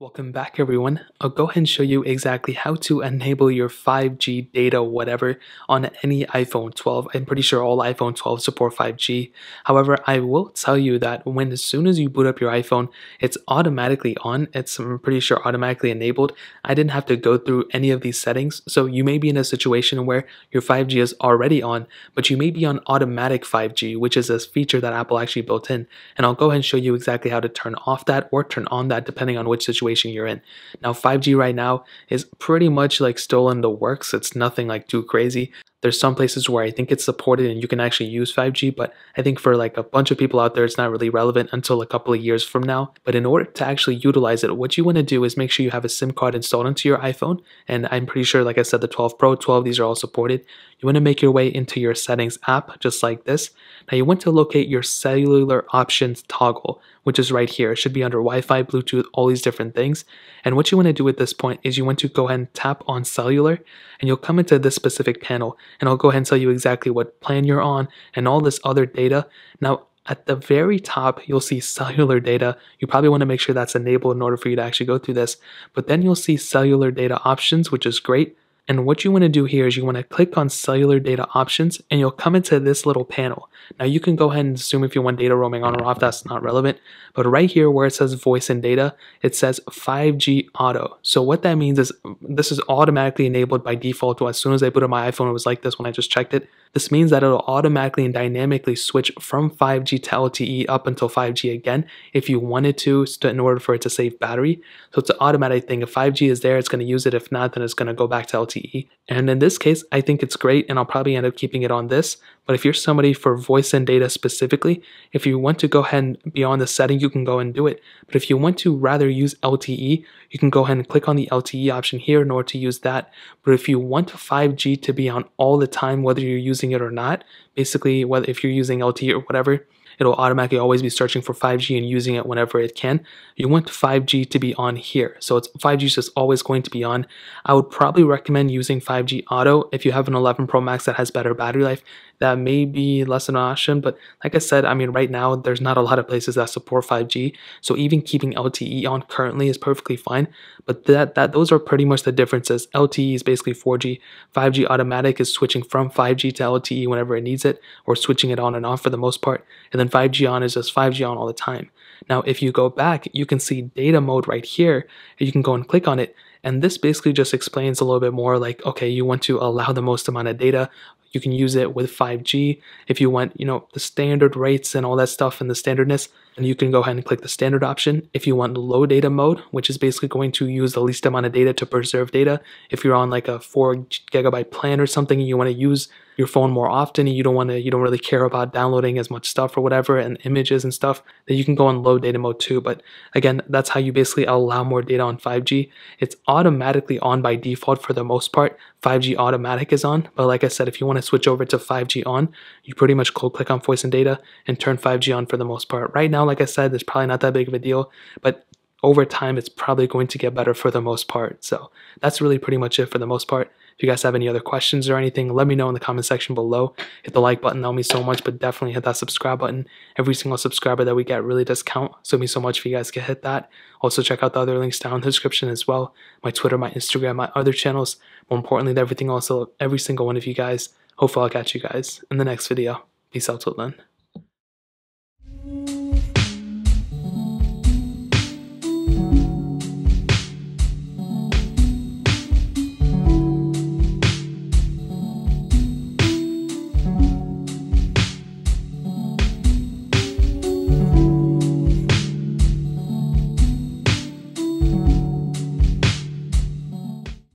Welcome back everyone. I'll go ahead and show you exactly how to enable your 5G data whatever on any iPhone 12. I'm pretty sure all iPhone 12 support 5G. However, I will tell you that when as soon as you boot up your iPhone, it's automatically on. It's I'm pretty sure automatically enabled. I didn't have to go through any of these settings. So you may be in a situation where your 5G is already on, but you may be on automatic 5G, which is a feature that Apple actually built in. And I'll go ahead and show you exactly how to turn off that or turn on that depending on which situation situation you're in. Now 5G right now is pretty much like still in the works. It's nothing like too crazy. There's some places where I think it's supported and you can actually use 5G, but I think for like a bunch of people out there, it's not really relevant until a couple of years from now. But in order to actually utilize it, what you want to do is make sure you have a SIM card installed into your iPhone. And I'm pretty sure, like I said, the 12 Pro, 12, these are all supported. You want to make your way into your settings app, just like this. Now you want to locate your cellular options toggle, which is right here. It should be under Wi-Fi, Bluetooth, all these different things. And what you want to do at this point is you want to go ahead and tap on cellular and you'll come into this specific panel and I'll go ahead and tell you exactly what plan you're on and all this other data. Now, at the very top, you'll see cellular data. You probably want to make sure that's enabled in order for you to actually go through this. But then you'll see cellular data options, which is great. And what you want to do here is you want to click on cellular data options and you'll come into this little panel. Now you can go ahead and assume if you want data roaming on or off, that's not relevant. But right here where it says voice and data, it says 5G auto. So what that means is this is automatically enabled by default. As soon as I put on my iPhone, it was like this when I just checked it. This means that it'll automatically and dynamically switch from 5G to LTE up until 5G again if you wanted to in order for it to save battery. So it's an automatic thing. If 5G is there, it's going to use it. If not, then it's going to go back to LTE. And in this case, I think it's great and I'll probably end up keeping it on this. But if you're somebody for voice and data specifically, if you want to go ahead and beyond the setting, you can go and do it. But if you want to rather use LTE, you can go ahead and click on the LTE option here in order to use that. But if you want 5G to be on all the time, whether you're using it or not, basically, whether if you're using LTE or whatever, it'll automatically always be searching for 5G and using it whenever it can. You want 5G to be on here. So it's 5G is just always going to be on. I would probably recommend using 5G auto if you have an 11 Pro Max that has better battery life that may be less an option. But like I said, I mean, right now, there's not a lot of places that support 5G. So even keeping LTE on currently is perfectly fine. But that, that those are pretty much the differences. LTE is basically 4G. 5G automatic is switching from 5G to LTE whenever it needs it or switching it on and off for the most part. And then 5G on is just 5G on all the time. Now, if you go back, you can see data mode right here. You can go and click on it and this basically just explains a little bit more like, okay, you want to allow the most amount of data you can use it with 5G if you want, you know, the standard rates and all that stuff and the standardness. And you can go ahead and click the standard option. If you want low data mode, which is basically going to use the least amount of data to preserve data. If you're on like a four gigabyte plan or something, and you want to use your phone more often and you don't want to you don't really care about downloading as much stuff or whatever and images and stuff then you can go on low data mode too but again that's how you basically allow more data on 5g it's automatically on by default for the most part 5g automatic is on but like i said if you want to switch over to 5g on you pretty much cold click on voice and data and turn 5g on for the most part right now like i said it's probably not that big of a deal but over time it's probably going to get better for the most part so that's really pretty much it for the most part if you guys have any other questions or anything, let me know in the comment section below. Hit the like button, that'll mean so much, but definitely hit that subscribe button. Every single subscriber that we get really does count, so it means so much if you guys can hit that. Also, check out the other links down in the description as well. My Twitter, my Instagram, my other channels. More importantly everything else, every single one of you guys. Hopefully I'll catch you guys in the next video. Peace out till then.